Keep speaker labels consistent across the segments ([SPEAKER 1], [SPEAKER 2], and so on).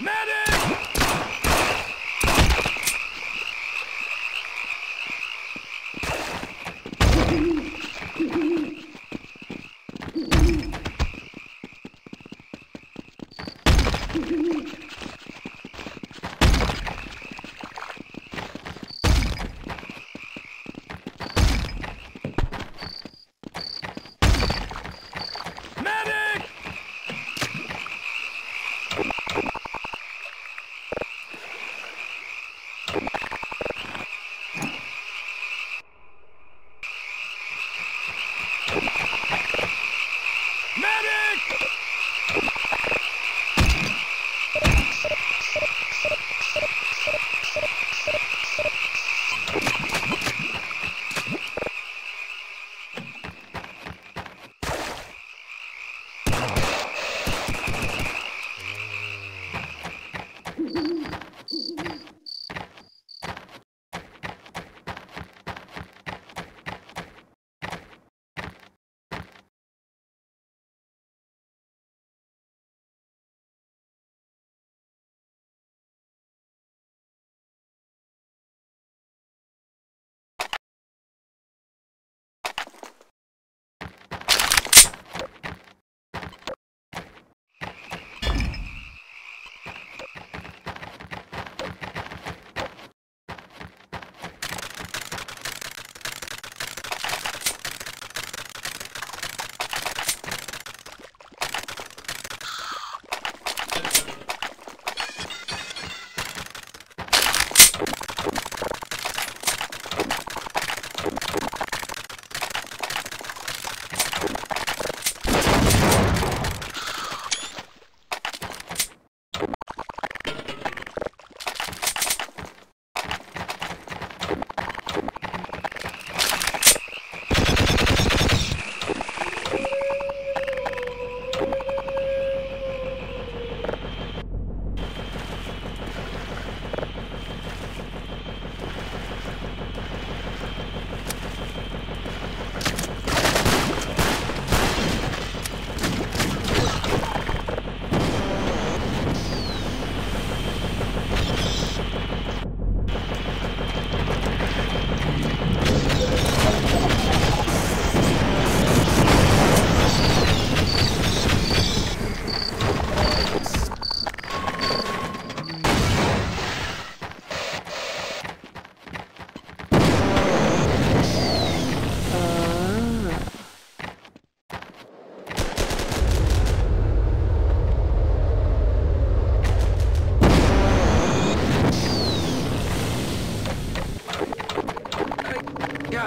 [SPEAKER 1] Medic!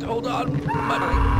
[SPEAKER 1] To hold on, I,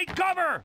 [SPEAKER 1] Take cover!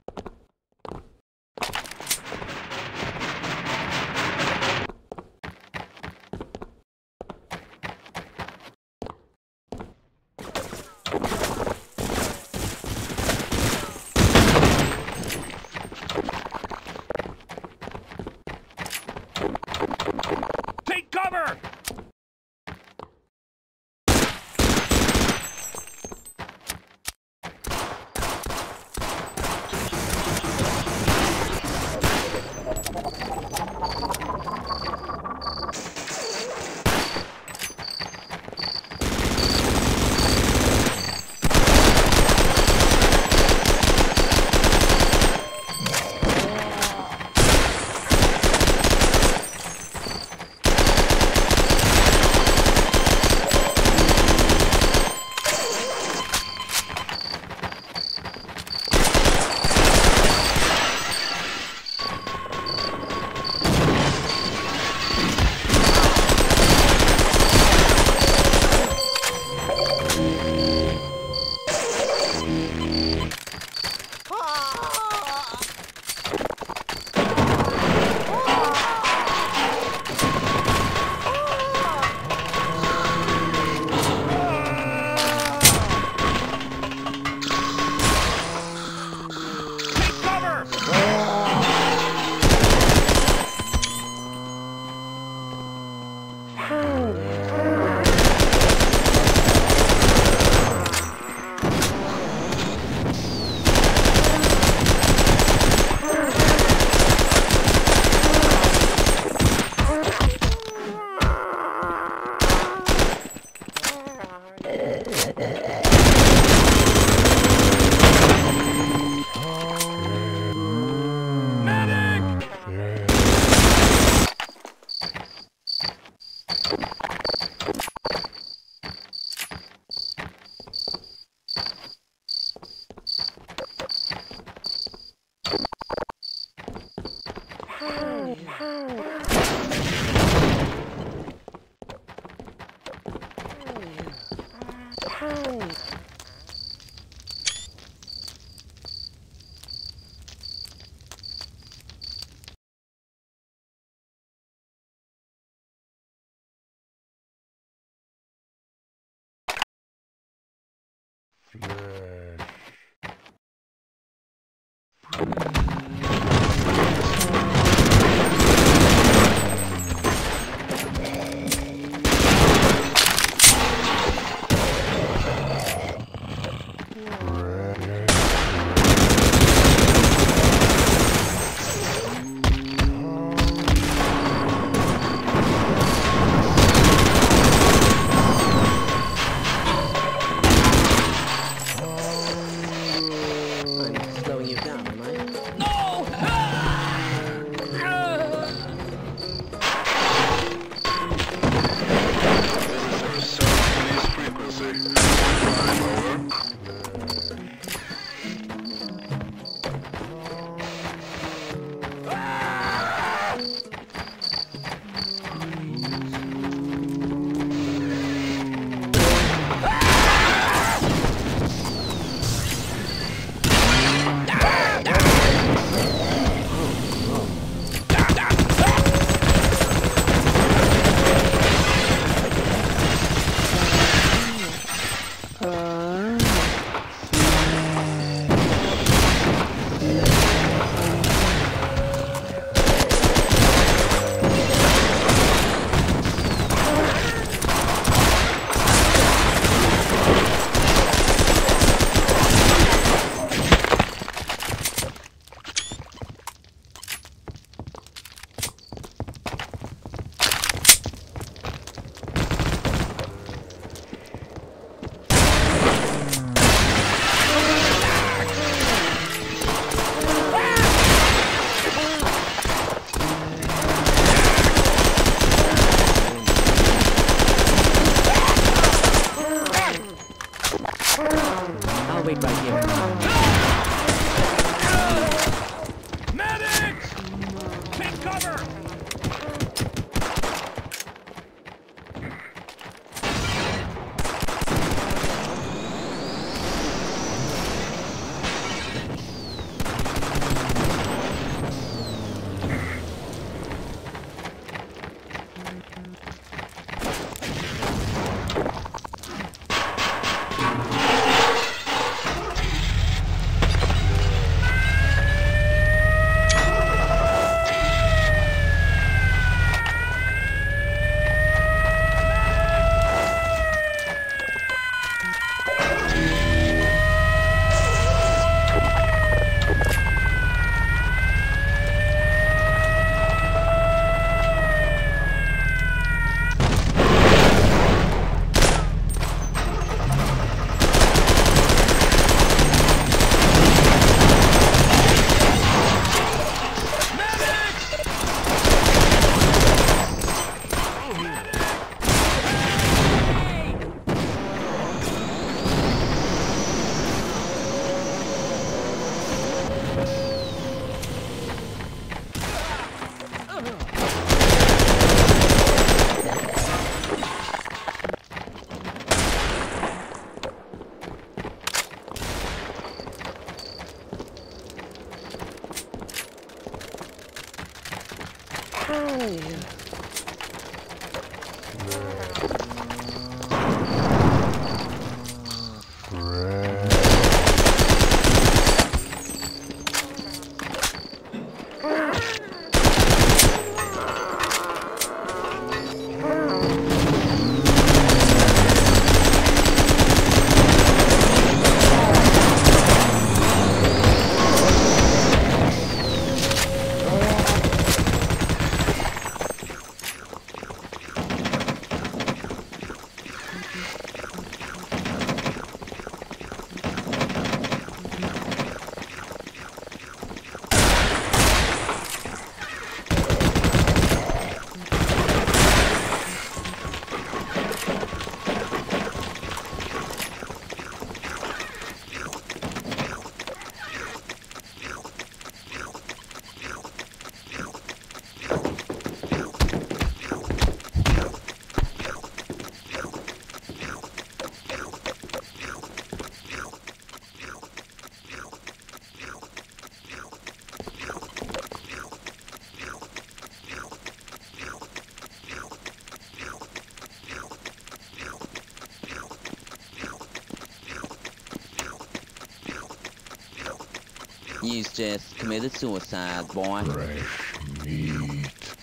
[SPEAKER 2] You's just committed suicide, boy.
[SPEAKER 1] Fresh meat.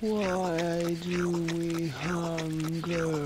[SPEAKER 1] Why do we hunger?